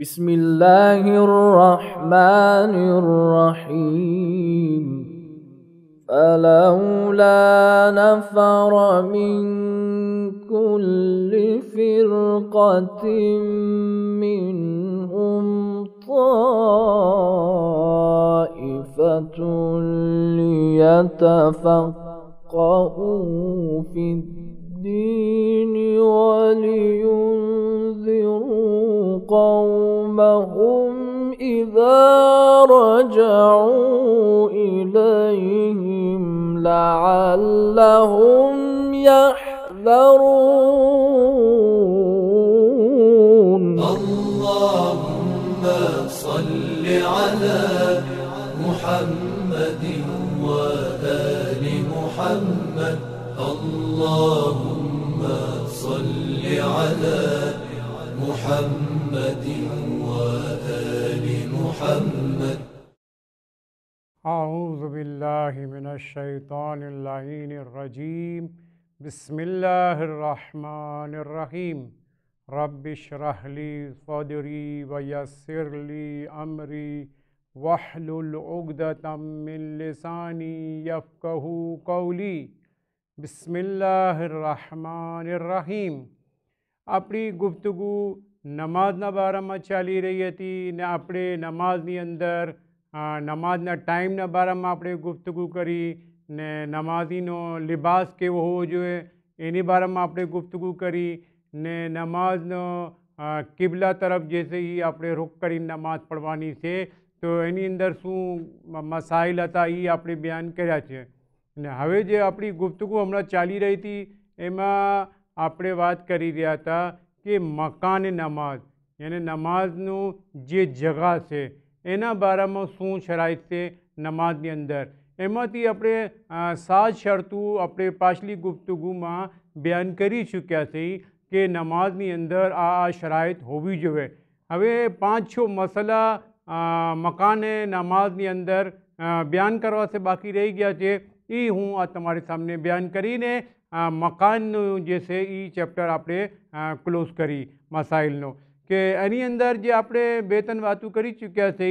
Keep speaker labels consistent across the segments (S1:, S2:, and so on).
S1: بسم الله الرحمن الرحيم. فلولا نفر من كل فرقة منهم طائفة ليتفقهوا في الدين ولينذروا قومهم إذا رجعوا إليهم لعلهم يحذرون
S2: اللهم صل على محمد وآل محمد اللهم صل على محمد وآل محمد.
S3: اعوذ باللہ من الشیطان اللعین الرجیم بسم اللہ الرحمن الرحیم رب اشرح لی صدری ویسر لی امری واحلل عقدۃ من لسانی یفقهوا قولی بسم اللہ الرحمن الرحیم اپنی گفتگو નમાઝના બારામાં ચાલી રહી હતી ને આપણે નમાઝની અંદર નમાઝના ટાઈમના બારામાં આપણે ગુફ્તગુ કરી ને નમાઝીનો લિબાસ કેવો હોવો જોઈએ એની બારામાં આપણે ગુફ્તગુ કરી ને નમાઝનો કિબલા તરફ જે છે એ આપણે રૂખ કરીને નમાઝ પડવાની છે. તો એની અંદર શું મસાઇલ હતા એ આપણે બયાન કર્યા છે. ને હવે જે આપણી ગુફ્તગુ હમણાં ચાલી રહી હતી એમાં આપણે વાત કરી રહ્યા હતા કે મકાન નમાઝ. એને નમાઝનું જે જગા છે, એના બારામાં શું શરાય છે નમાઝની અંદર. એમાંથી આપણે સાત શરતું આપણે પાછલી ગુફ્તગુમાં બયાન કરી ચૂક્યા છે કે નમાઝની અંદર આ આ શરાયત હોવી જોઈએ. હવે પાંચ, છ મસલા મકાને નમાઝની અંદર બયાન કરવા છે, બાકી રહી ગયા છે. એ હું આ તમારી સામે બયાન કરીને મકાનનું જે છે એ ચેપ્ટર આપણે ક્લોઝ કરી મસાઇલનો. કે એની અંદર જે આપણે બે ત્રણ વાતો કરી ચૂક્યા છે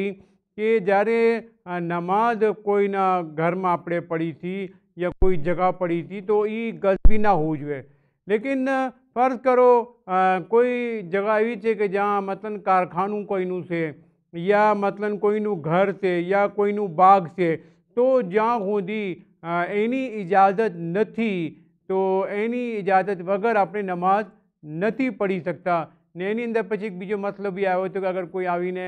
S3: કે જ્યારે નમાઝ કોઈના ઘરમાં આપણે પડી હતી યા કોઈ જગા પડી હતી તો એ ગજબી ના હોવું જોઈએ. લેકિન, ફર્જ કરો કોઈ જગા એવી છે કે જ્યાં મતલબ કારખાનું કોઈનું છે યા મતલબ કોઈનું ઘર છે યા કોઈનું બાગ છે, તો જ્યાં સુધી એની ઇજાજત નથી તો એની ઇજાજત વગર આપણે નમાઝ નથી પડી શકતા. ને એની અંદર પછી એક બીજો મસલો બી આવ્યો હતો કે અગર કોઈ આવીને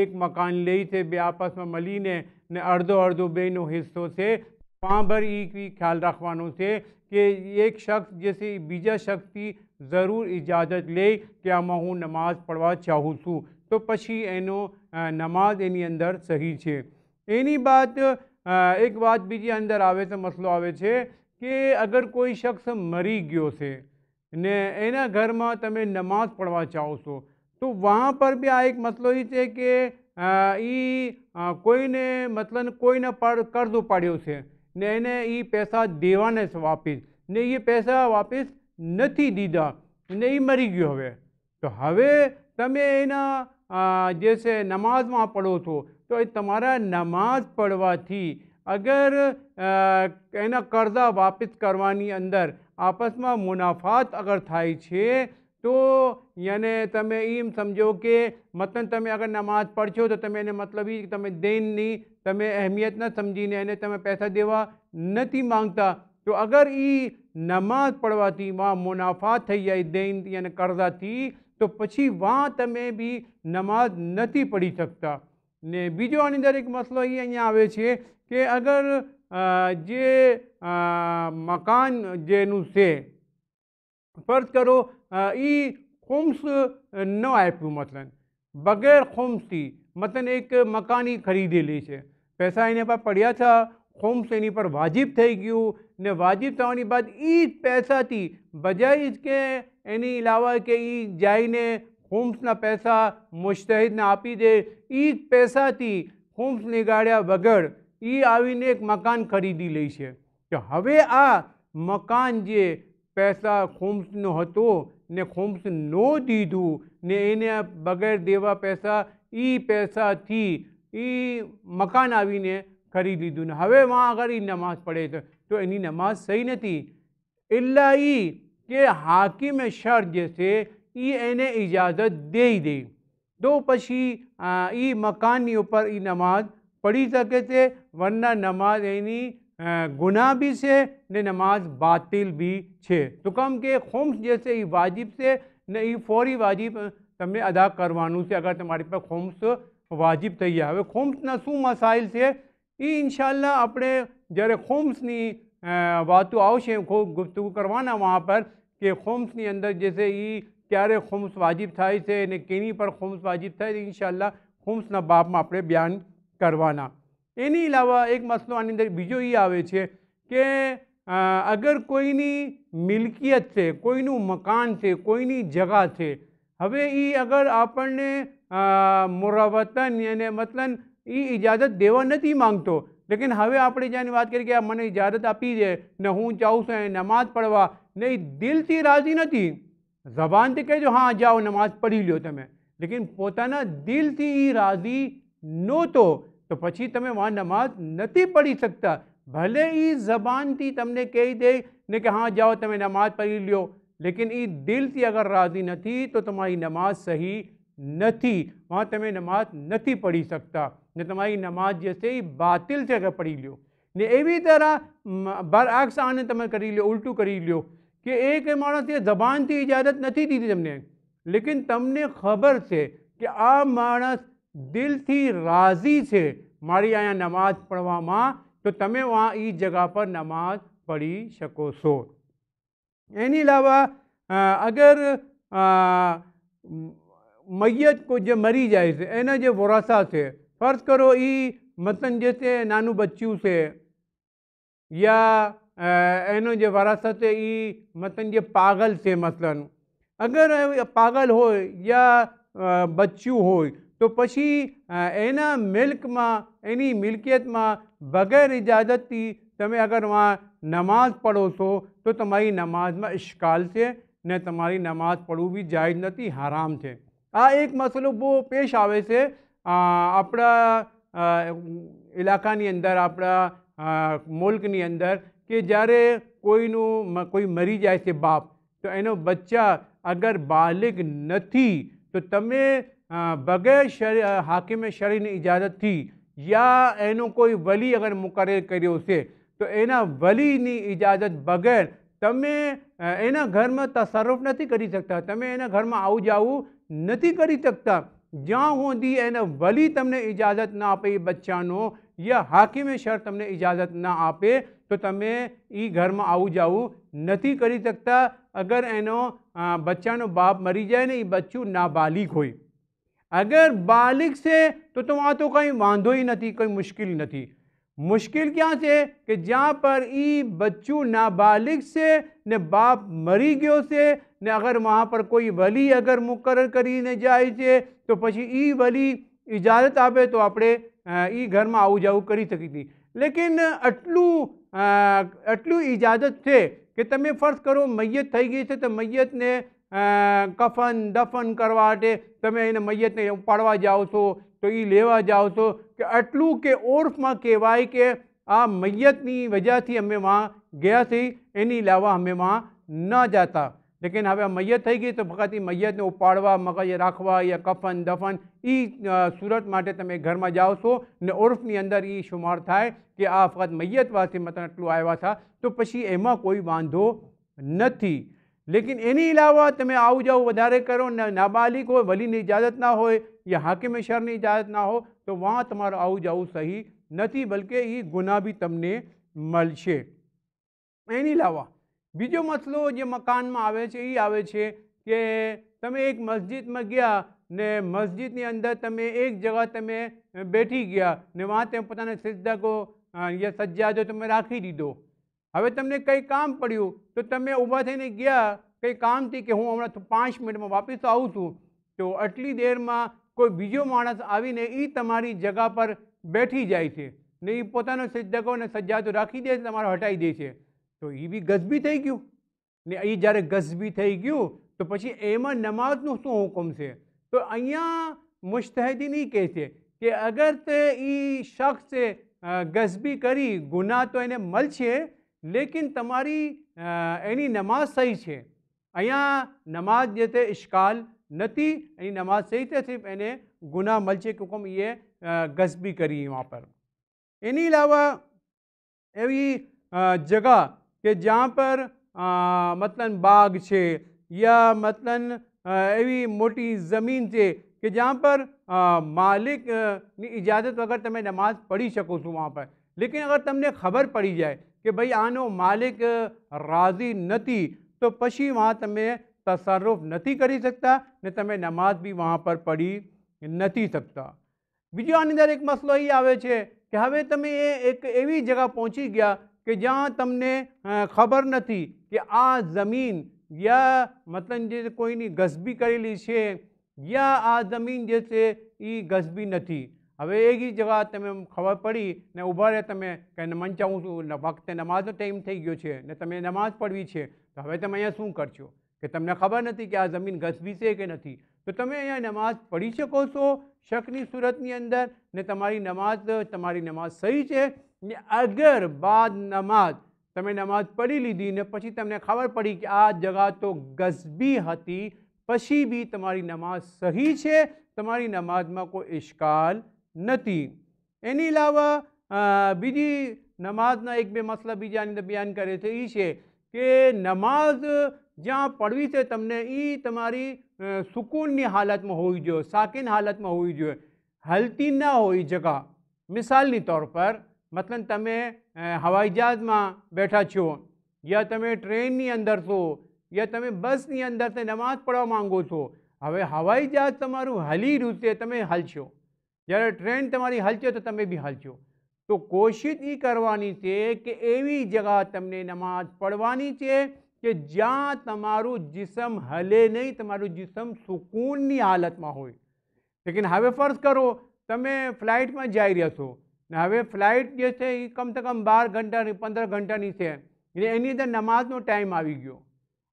S3: એક મકાન લે છે, બે આપસમાં મળીને ને અડધો અડધો બેનો હિસ્સો છે, પાંભર એ ખ્યાલ રાખવાનો છે કે એક શખ્સ જે છે બીજા શખ્સથી જરૂર ઇજાજત લે કે આમાં હું નમાઝ પડવા ચાહું છું. તો પછી એનો નમાઝ એની અંદર સહી છે. એની બાદ એક વાત બીજી અંદર આવે છે, મસલો આવે છે કે અગર કોઈ શખ્સ મરી ગયો છે ને એના ઘરમાં તમે નમાઝ પઢવા ચાહો છો, તો વહાં પર બી આ એક મસલો એ છે કે એ કોઈને મતલબ કોઈને કર્જ પાડ્યો છે ને એને એ પૈસા દેવાને વાપીસ ને એ પૈસા વાપીસ નથી દીધા ને એ મરી ગયો હવે. તો હવે તમે એના જે છે નમાઝમાં પડો છો, તો એ તમારા નમાઝ પડવાથી અગર એના કરજા વાપસ કરવાની અંદર આપસમાં મુનાફાત અગર થાય છે, તો યાને તમે એમ સમજો કે મતલબ તમે અગર નમાઝ પડશો તો તમે એને મતલબ એ તમે દેનની તમે અહેમિયત ન સમજીને એને તમે પૈસા દેવા નથી માંગતા. તો અગર એ નમાઝ પડવાથી માં મુનાફા થઈ જાય દેન યાને કર્જાથી, તો પછી વાં તમે બી નમાઝ નથી પઢી શકતા. ને બીજો આની અંદર એક મસલો એ અહીંયા આવે છે કે અગર જે મકાન જેનું છે, ફર્જ કરો એ ખુમ્સ ન આપ્યું મતલબ. બગેર ખુમ્સથી મતલબ એક મકાન એ ખરીદેલી છે. પૈસા એની પર પડ્યા હતા ખુમ્સ એની પર વાજિબ થઈ ગયું ને વાજિબ થવાની બાદ એ જ પૈસાથી, બજાય કે એની અલાવા કે એ જઈને ખુમ્સના પૈસા મુશ્તહિદને આપી દે એ પૈસાથી ખુમ્સ નિગાડ્યા વગર એ આવીને એક મકાન ખરીદી લે છે. તો હવે આ મકાન જે પૈસા ખુમ્સનો હતો ને ખુમ્સ ન દીધું ને એને બગેર દેવા પૈસા એ પૈસાથી એ મકાન આવીને કરી દીધું ને હવે વાં આગળ એ નમાઝ પડે તો તો એની નમાઝ સહી નથી. એટલા એ કે હાકીમે શર જે છે એ એને ઇજાઝત દઈ દે તો પછી એ મકાનની ઉપર એ નમાઝ પડી શકે છે વરના નમાઝ એની અ, ગુનાહ બી છે ને નમાઝ બાતિલ બી છે તો કમ કે ખુમ્સ જે છે એ વાજિબ છે ને એ ફોરી વાજિબ તમને અદા કરવાનું છે અગર તમારી પર ખુમ્સ વાજિબ થઈ જાય હવે ખુમ્સના શું મસાઇલ છે એ ઇન્શાલ્લાહ આપણે જ્યારે ખુમ્સની અ, વાતો આવશે ખૂબ ગુફ્તગુ કરવાના વहाँ પર કે ખુમ્સની અંદર જે છે એ ક્યારે ખુમ્સ વાજિબ થાય છે અને કેની પર ખુમ્સ વાજિબ થાય છે ઇન્શાલ્લાહ ખુમ્સના બાબમાં આપણે બયાન કરવાના. એની અલાવા એક મસલો આની અંદર બીજો એ આવે છે કે અગર કોઈની મિલકિયત છે, કોઈનું મકાન છે, કોઈની જગા છે, હવે એ અગર આપણને મુરાવતન યાને મતલબ એ ઇજાજત દેવા નથી માંગતો, લેકિન હવે આપણે જ્યાંની વાત કરીએ કે મને ઇજાજત આપી દે, ને હું ચાહું છું નમાઝ પડવા ને દિલથી રાજી નથી. જબાનથી કહેજો હા જાઓ નમાઝ પઢી લ્યો તમે લેકિન પોતાના દિલથી એ રાજી નહોતો તો પછી તમે વાં નમાઝ નથી પઢી શકતા ભલે એ જબાનથી તમને કહી દે ને કે હા જાઓ તમે નમાઝ પઢી લ્યો લેકિન એ દિલથી અગર રાજી નથી તો તમારી નમાઝ સહી નથી વहाँ તમે નમાઝ નથી પઢી શકતા ને તમારી નમાઝ જે છે એ બાતિલ છે અગર પઢી લ્યો ને એવી તરહ મ, બરઅક્સ આને તમે કરી લ્યો ઉલટું કરી લ્યો કે એક માણસે જબાનથી ઇજાજત નથી દીધી તમને. લેકિન તમને ખબર છે કે આ માણસ દિલથી રાજી છે મારી અહીંયા નમાઝ પઢવામાં, તો તમે વहाँ એ જગા પર નમાઝ પઢી શકો છો. એની અલાવા અગર મૈયત કોઈ જે મરી જાય છે, એના જે વરાસા છે, ફર્જ કરો એ મતન જે છે, નાનું બચ્ચું છે, યા એનો જે વરાસત છે એ મતલબ જે પાગલ છે મતલબ. અગર પાગલ હોય યા બચ્ચું હોય, તો પછી એના મિલ્કમાં, એની મિલકિયતમાં બગેર ઇજાજતથી તમે અગર વાં નમાઝ પઢો છો, તો તમારી નમાઝમાં ઇશ્કાલ છે ને તમારી નમાઝ પઢવું બી જાયજ નથી, હરામ છે. આ એક મસલો બહુ પેશ આવે છે. આપણા ઇલાકાની અંદર, આપણા મુલ્કની અંદર કે જ્યારે કોઈનું કોઈ મરી જાય છે બાપ, તો એનો બચ્ચા અગર બાલિગ નથી, તો તમે બગેર હાકિમે શરીની ઇજાજતથી યા એનો કોઈ વલી અગર મુકર્રર કર્યો છે, તો એના વલીની ઇજાજત બગેર તમે એના ઘરમાં તસરફ નથી કરી શકતા, તમે એના ઘરમાં આવું જાવું નથી કરી શકતા. જ્યાં સુધી એને વલી તમને ઇજાજત ના આપે એ બચ્ચાનો, યા હાકીમે શર તમને ઇજાજત ના આપે, તો તમે એ ઘરમાં આવું જાવું નથી કરી શકતા. અગર એનો બચ્ચાનો બાપ મરી જાય ને એ બચ્ચું નાબાલિક હોય. અગર બાલિક છે, તો તો આ તો કંઈ વાંધો નથી, કોઈ મુશ્કેલ નથી. મુશ્કેલ ક્યાં છે કે જ્યાં પર એ બચ્ચું નાબાલિક છે ને બાપ મરી ગયો છે ને અગર વहाँ પર કોઈ વલી અગર મુકરર કરીને જાય છે તો પછી એ વલી ઇજાજત આપે તો આપણે એ ઘરમાં આવું જાવું કરી શકીએ છીએ. લેકિન આટલું આટલું ઇજાજત છે કે તમે ફર્જ કરો મૈયત થઈ ગઈ છે તો મૈયતને કફન, દફન કરવા માટે તમે એને મૈયતને ઉપાડવા જાઓ છો, તો એ લેવા જાઓ છો કે આટલું કે ઓર્ફમાં કહેવાય કે આ મૈયતની વજહથી અમે વાં ગયા છીએ, એની લાવવા અમે વાં ન જતા. લેકિન હવે મૈયત થઈ ગઈ તો ફક્ત એ મૈયતને ઉપાડવા, મગજ રાખવા યા કફન, દફન એ સુરત માટે તમે ઘરમાં જાઓ છો ને ઉર્ફની અંદર એ શુમાર થાય કે આ ફક્ત મૈયત વાસી મતલબ આટલું આવ્યા હતા, તો પછી એમાં કોઈ વાંધો નથી. લેકિન એની અલાવા તમે આવું જાવ વધારે કરો, ને નાબાલિગ હોય, વલીની ઇજાજત ના હોય યા હાકિમ શરની ઇજાજત ના હોય તો વાં તમારું આવું જાવું સહી નથી, બલકે એ ગુના બી તમને મળશે. એની અલાવા બીજો મસલો જે મકાનમાં આવે છે એ આવે છે કે તમે એક મસ્જિદમાં ગયા ને મસ્જિદની અંદર તમે એક જગા તમે બેઠી ગયા ને વहाँ તમે પોતાના સિદ્ધકો યા સજ્જાદો તમે રાખી દીધો. હવે તમને કંઈ કામ પડ્યું તો તમે ઊભા થઈને ગયા, કંઈ કામથી કે હું હમણાં પાંચ મિનિટમાં વાપસ આવું છું, તો આટલી દેરમાં કોઈ બીજો માણસ આવીને એ તમારી જગા પર બેઠી જાય છે ને એ પોતાનો સિદ્ધકો અને સજ્જાદો રાખી દે તમારો હટાવી દે છે. તો એ બી ગજબી થઈ ગયું. ને અહીં જ્યારે ગઝબી થઈ ગયું તો પછી એમાં નમાઝનું શું હુકમ છે? તો અહીંયા મુશ્તહેદીની કહે છે કે અગર તે એ શખ્સે ગજબી કરી ગુનાહ તો એને મળશે લેકિન તમારી એની નમાઝ સહી છે. અહીંયા નમાઝ જે તે ઇશ્કાલ નથી એની નમાઝ સહી છે એને ગુના મળશે કે હુકમ એ ગજબી કરી વहाँ પર. એની અલાવા એવી અ, જગહ કે જ્યાં પર મતલબ બાગ છે યા મતલબ એવી મોટી જમીન છે કે જ્યાં પર માલિકની ઇજાજત વગર તમે નમાઝ પઢી શકો છો વहाँ પર. લેકિન અગર તમને ખબર પડી જાય કે ભાઈ આનો માલિક રાજી નથી, તો પછી વहाँ તમે તસરફ નથી કરી શકતા ને તમે નમાઝ બી વहाँ પર પડી નથી શકતા. બીજો આની અંદર એક મસલો એ આવે છે કે હવે તમે એક એવી જગ્યા પહોંચી ગયા કે જ્યાં તમને ખબર નથી કે આ જમીન યા મતલબ જે કોઈની ગસબી કરેલી છે, યા આ જમીન જે છે એ ગસબી નથી. હવે એ જગા તમે ખબર પડી ને ઊભા રહે તમે કે મંચાવું છું વખતે નમાઝનો ટાઈમ થઈ ગયો છે ને તમે નમાઝ પઢવી છે, તો હવે તમે અહીંયા શું કરશો? કે તમને ખબર નથી કે આ જમીન ગસબી છે કે નથી? તો તમે અહીંયા નમાઝ પઢી શકો છો શકની સુરતની અંદર ને તમારી નમાઝ તમારી નમાઝ સહી છે. ને અગર બાદ નમાઝ તમે નમાઝ પઢી લીધી ને પછી તમને ખબર પડી કે આ જગા તો ગઝબી હતી, પછી બી તમારી નમાઝ સહી છે. તમારી નમાઝમાં કોઈ ઇશ્કાલ નથી. એની અલાવા બીજી નમાઝના એક બે મસલા બીજાની અંદર બયાન કરે છે એ છે કે નમાઝ જ્યાં પડવી છે તમને એ તમારી સુકૂનની હાલતમાં હોવી જોઈએ, સાકીન હાલતમાં હોવી જોઈએ. હલતી ન હોય જગા. મિસાલની તौर પર, મતલબ તમે હવાઈ જહાજમાં બેઠા છો, યા તમે ટ્રેનની અંદર છો, યા તમે બસની અંદર તે નમાઝ પઢવા માંગો છો, હવે હવાઈ જહાજ તમારું હલી રહ્યું છે, તમે હલશો. જ્યારે ટ્રેન તમારી હલશે તો તમે બી હલશો. તો કોશિશ એ કરવાની છે કે એવી જગા તમને નમાઝ પઢવાની છે કે જ્યાં તમારું જિસમ હલે નહીં, તમારું જિસમ સુકૂનની હાલતમાં હોય. લેકિન હવે ફર્જ કરો, તમે ફ્લાઇટમાં જઈ રહ્યા છો ને હવે ફ્લાઇટ જે છે એ કમસે કમ બાર ઘંટાની, પંદર ઘંટાની છે. એટલે એની અંદર નમાઝનો ટાઈમ આવી ગયો.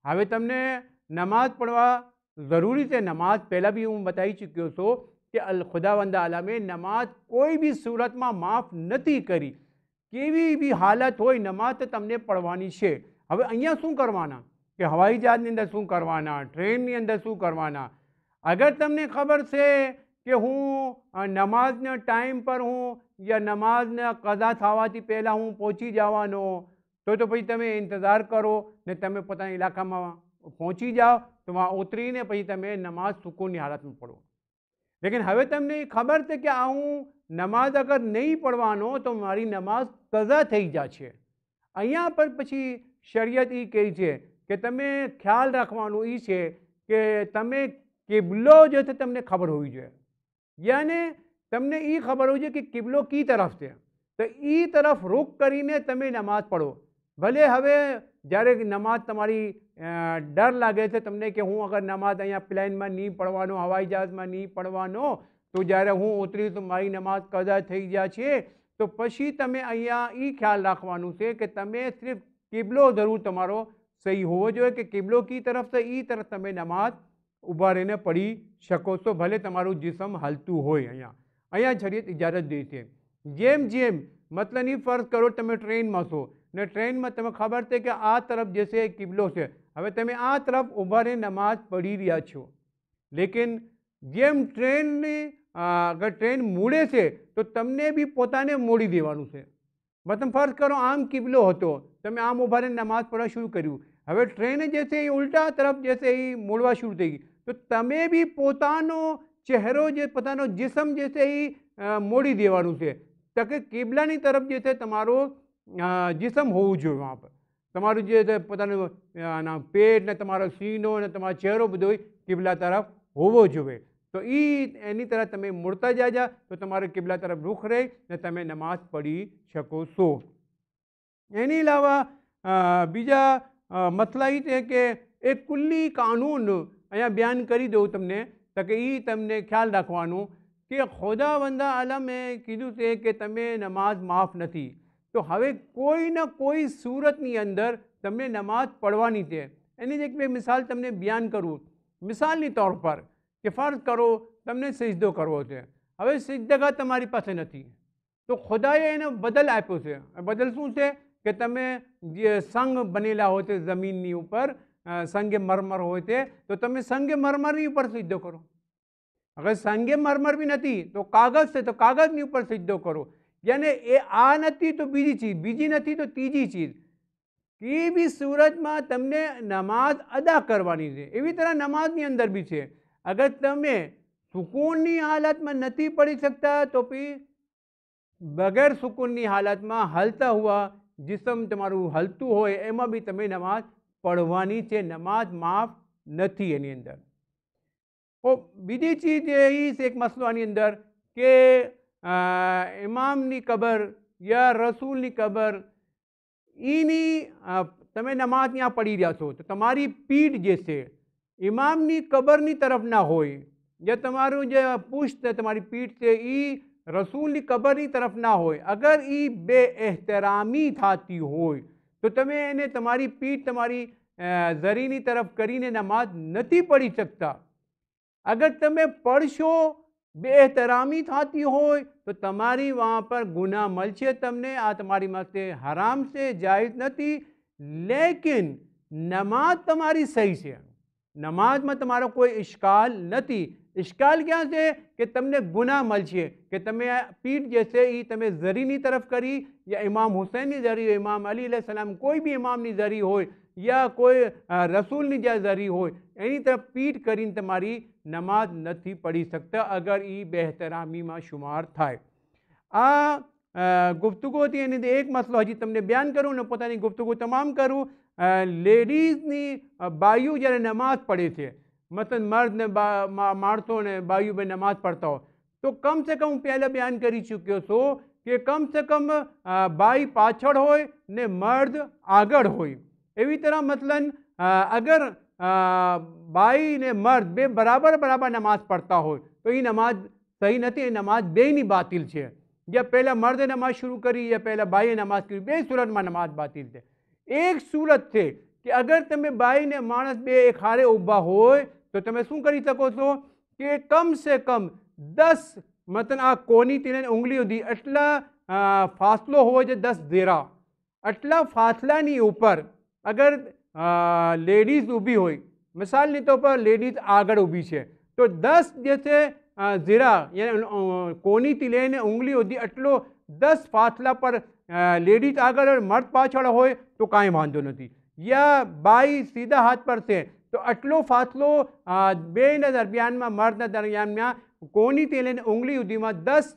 S3: હવે તમને નમાઝ પઢવા જરૂરી છે. નમાઝ પહેલાં બી હું બતાવી ચૂક્યો છું કે અલ ખુદાવંદા આલમે નમાઝ કોઈ બી સુરતમાં માફ નથી કરી. કેવી બી હાલત હોય, નમાઝ તમને પડવાની છે. હવે અહીંયા શું કરવાના? કે હવાઈ જહાજની અંદર શું કરવાના? ટ્રેનની અંદર શું કરવાના? અગર તમને ખબર છે કે હું નમાઝના ટાઈમ પર હું યા નમાઝના કદા થવાથી પહેલાં હું પહોંચી જવાનો, તો તો પછી તમે ઇંતજાર કરો ને તમે પોતાના ઇલાકામાં પહોંચી જાઓ, તો વहाँ ઉતરીને પછી તમે નમાઝ સુકૂનની હાલતમાં પડો. લેકિન હવે તમને ખબર છે કે આ હું નમાઝ અગર નહીં પડવાનો, તો મારી નમાઝ કઝા થઈ જાય છે અહીંયા પર પછી શરિયત એ કહે છે કે તમે ખ્યાલ રાખવાનું એ છે કે તમે કિબલો જે છે તમને ખબર હોવી જોઈએ. યાને તમને એ ખબર હોવી જોઈએ કે કિબલો કી તરફ છે. તો એ તરફ રૂખ કરીને તમે નમાઝ પઢો. ભલે હવે જ્યારે નમાઝ તમારી ડર લાગે છે તમને કે હું અગર નમાઝ અહીંયા પ્લેનમાં નહીં પડવાનો, હવાઈ જહાજમાં નહીં પડવાનો, તો જ્યારે હું ઉતરી તો મારી નમાઝ કદા થઈ જાય છે? તો પછી તમે અહીંયા એ ખ્યાલ રાખવાનું છે કે તમે સિર્ફ કિબલો જરૂર તમારો સહી હોવો જોઈએ કે કિબલો કી તરફ છે એ તરફ તમે નમાઝ ઊભા રહીને પડી શકો છો, ભલે તમારું જિસમ હાલતું હોય અહીંયા. અહીંયા શરીયત ઇજાજત દે છે. જેમ જેમ મતલબ એ ફર્જ કરો તમે ટ્રેનમાં છો, ને ટ્રેનમાં તમે ખબર છે કે આ તરફ જે છે એ કિબલો છે. હવે તમે આ તરફ ઊભા રહીને નમાઝ પઢી રહ્યા છો. લેકિન જેમ ટ્રેનની અગર ટ્રેન મૂડે છે, તો તમને બી પોતાને મોડી દેવાનું છે. મતલબ ફર્જ કરો આમ કિબલો હતો તમે આમ ઊભા રહીને નમાઝ પઢવા શરૂ કર્યું. હવે ટ્રેન જે છે એ ઉલટા તરફ જે છે એ મોડવા શરૂ થઈ ગઈ. તો તમે બી પોતાનો ચહેરો જે, પોતાનો જિસમ જે છે એ મોડી દેવાનું છે. તો કે કિબલાની તરફ જે છે તમારો જિસમ હોવું જોઈએ વહાં પર. તમારું જે છે પોતાનું પેટ ને તમારો સીનો ને તમારો ચહેરો બધો કિબલા તરફ હોવો જોઈએ. તો એ એની તરફ તમે મુડતા જાજા, તો તમારે કિબલા તરફ રૂખ રહે ને તમે નમાઝ પઢી શકો છો. એની અલાવા અ, બીજા અ, મસલા એ છે કે એક કુલ્લી કાનૂન અહીંયા બયાન કરી દઉં તમને તો કે એ તમને ખ્યાલ રાખવાનું કે ખુદાવંદા આલમે કીધું છે કે તમે નમાઝ માફ નથી. તો હવે કોઈ ને કોઈ સુરતની અંદર તમને નમાઝ પડવાની છે. એની જ એક બે મિસાલ તમને બયાન કરું. મિસાલની તौर પર કે ફર્જ કરો તમને સિજદો કરવો છે. હવે સિજદગા તમારી પાસે નથી. તો ખુદાએ એને બદલ આપ્યો છે. બદલ શું છે? કે તમે જે સંઘ બનેલા હોય તે જમીનની ઉપર સંગે મરમર હોય તે, તો તમે સંગે મરમરની ઉપર સિદ્ધો કરો. અગર સંગે મરમર બી નથી, તો કાગળ છે, તો કાગળની ઉપર સિદ્ધો કરો. યાને એ આ નથી, તો બીજી ચીજ, બીજી નથી, તો ત્રીજી ચીજ. કે બી સુરતમાં તમને નમાઝ અદા કરવાની છે. એવી તરહ નમાઝની અંદર બી છે. અગર તમે સુકૂનની હાલતમાં નથી પડી શકતા, તો બી બગેર સુકૂનની હાલતમાં હલતા હુઆ જિસમ તમારું હલતું હોય, એમાં બી તમે નમાઝ પઢવાની છે. નમાઝ માફ નથી એની અંદર. ઓ, બીજી ચીજ એ છે એક મસલો આની અંદર કે ઇમામની કબર યા રસૂલની કબર એની તમે નમાજ ત્યાં પડી રહ્યા છો, તો તમારી પીઠ જે છે ઇમામની કબરની તરફ ના હોય જે તમારું જે પુષ્ટ તમારી પીઠ છે એ રસૂલની કબરની તરફ ના હોય અગર એ બે એહતરામી થતી હોય તો તમે એને તમારી પીઠ તમારી અ, ઝરીની તરફ કરીને નમાઝ નથી પડી શકતા અગર તમે પડશો બે એહતરામી થતી હોય તો તમારી વहाँ પર ગુના મળશે તમને આ તમારી માટે હરામ છે જાયઝ નથી લેકિન નમાઝ તમારી સહી છે નમાઝમાં તમારો કોઈ ઇશ્કાલ નથી ઇશ્કાલ ક્યાં છે કે તમને ગુના મળશે કે તમે આ પીઠ જે છે એ તમે ઝરીની તરફ કરી યા ઇમામ હુસૈનની ઝરી હોય ઇમામ અલી અલૈહિ સલામ કોઈ બી ઇમામની ઝરી હોય યા કોઈ અ, રસૂલની જે ઝરી હોય એની તરફ પીઠ કરીને તમારી નમાઝ નથી પડી શકતા અગર એ બેહતરામીમાં શુમાર થાય આ અ, ગુફ્તગુથી એની અંદર એક મસલો હજી તમને બયાન કરું ને પોતાની ગુફ્તગુ તમામ કરું અ, લેડીઝની અ, બાઈઓ જ્યારે નમાઝ પડે છે મતલબ મર્દને માણસો ને બાઈઓ બે નમાઝ પડતા હોય. તો કમ સે કમ હું પહેલાં બયાન કરી ચૂક્યો છું કે કમ સે કમ બાઈ પાછળ હોય ને મર્દ આગળ હોય. એવી તરહ મતલબ અગર બાઈ ને મર્દ બે બરાબર બરાબર નમાઝ પડતા હોય, તો એ નમાઝ સહી નથી, એ નમાઝ બેયની બાતિલ છે. જ્યાં પહેલાં મર્દે નમાઝ શરૂ કરી યા પહેલાં બાઈએ નમાઝ કરી, બે સુરતમાં નમાઝ બાતિલ છે. એક સુરત છે કે અગર તમે બાઈ ને માણસ બે એક હારે ઊભા હોય તો તમે શું કરી શકો છો કે કમ સે કમ દસ મતલબ આ કોનીથી લઈને ઉંગલી સુધી એટલા ફાસલો હોય છે દસ ધેરા આટલા ફાસલાની ઉપર અગર લેડીઝ ઊભી હોય, મિસાલની તો પર લેડીઝ આગળ ઊભી છે. તો દસ જે છે ઝીરા કોનીથી લઈને ઉંગલી સુધી આટલો દસ ફાસલા પર લેડીઝ આગળ મર્દ પાછળ હોય તો કાંઈ વાંધો નથી. યા બાઈ સીધા હાથ પર છે તો આટલો ફાસલો બેના દરમિયાનમાં મર્દના દરમિયાનમાં કોનીથી લઈને ઉંગલી સુધીમાં દસ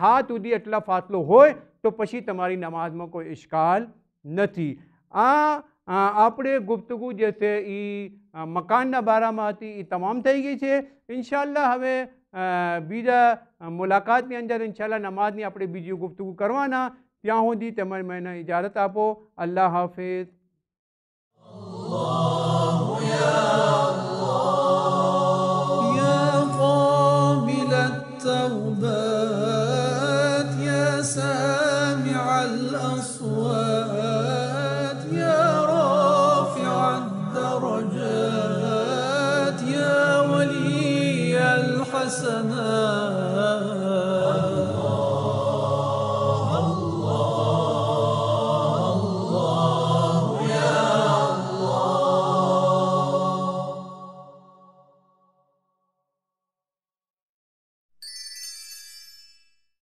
S3: હાથ સુધી એટલા ફાસલો હોય, તો પછી તમારી નમાઝમાં કોઈ ઇશ્કાલ નથી. આ આપણે ગુપ્તગુ જે છે એ મકાનના બારામાં હતી એ તમામ થઈ ગઈ છે. ઇન્શાલ્લાહ હવે બીજા મુલાકાતની અંદર ઇન્શાલ્લાહ નમાઝની આપણે બીજી ગુપ્તગુ કરવાના. ત્યાં સુધી તમે મને ઇજાજત આપો. અલ્લાહ હાફિઝ.
S2: يا